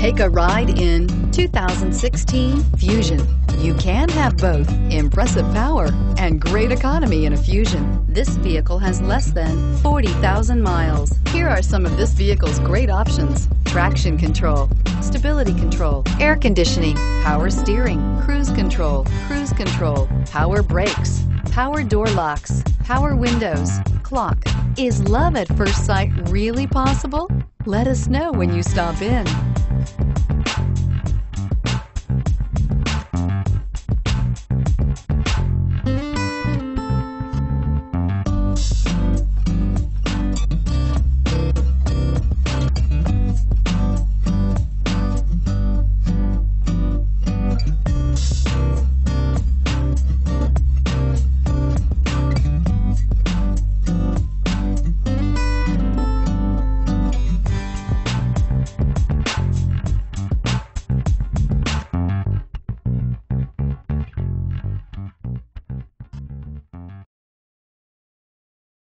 Take a ride in 2016 Fusion. You can have both impressive power and great economy in a Fusion. This vehicle has less than 40,000 miles. Here are some of this vehicle's great options. Traction control, stability control, air conditioning, power steering, cruise control, cruise control, power brakes, power door locks, power windows, clock. Is love at first sight really possible? Let us know when you stop in.